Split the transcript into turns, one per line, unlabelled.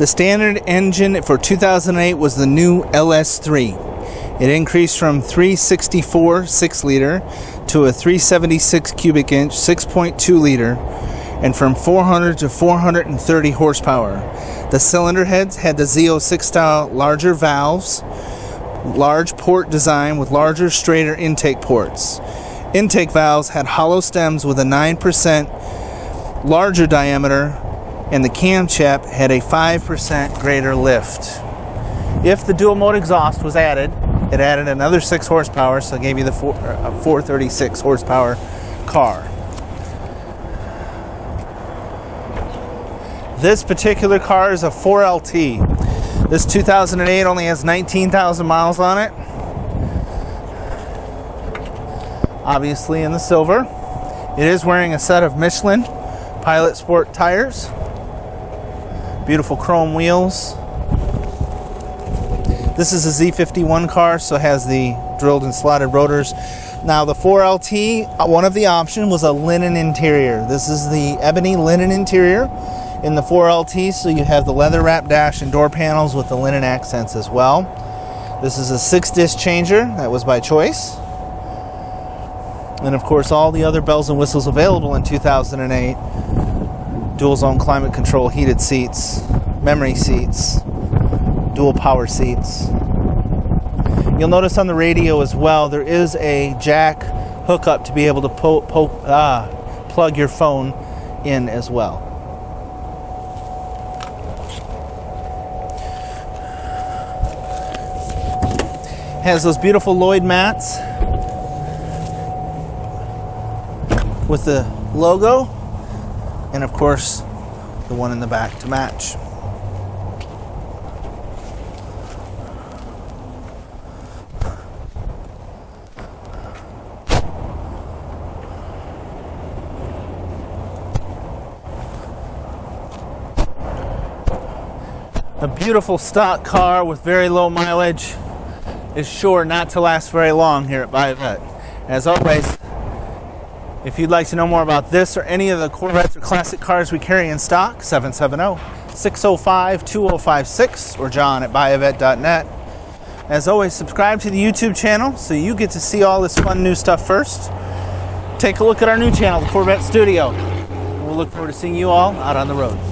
The standard engine for 2008 was the new LS3. It increased from 364 6 liter to a 376 cubic inch 6.2 liter and from 400 to 430 horsepower. The cylinder heads had the Z06 style larger valves, large port design with larger, straighter intake ports. Intake valves had hollow stems with a 9% larger diameter and the camshaft had a 5% greater lift. If the dual mode exhaust was added, it added another 6 horsepower, so it gave you the four, uh, 436 horsepower car. This particular car is a 4LT. This 2008 only has 19,000 miles on it. Obviously in the silver. It is wearing a set of Michelin Pilot Sport tires. Beautiful chrome wheels. This is a Z51 car, so it has the drilled and slotted rotors. Now the 4LT, uh, one of the options was a linen interior. This is the ebony linen interior in the 4LT, so you have the leather wrap dash and door panels with the linen accents as well. This is a six disc changer, that was by choice. And of course, all the other bells and whistles available in 2008 dual zone climate control heated seats, memory seats, dual power seats. You'll notice on the radio as well there is a jack hookup to be able to po- po- ah, plug your phone in as well. Has those beautiful Lloyd mats with the logo and of course the one in the back to match. A beautiful stock car with very low mileage is sure not to last very long here at Buyavette. As always, if you'd like to know more about this or any of the Corvettes or classic cars we carry in stock, 770 605 2056 or john at buyavette.net. As always, subscribe to the YouTube channel so you get to see all this fun new stuff first. Take a look at our new channel, the Corvette Studio. We'll look forward to seeing you all out on the road.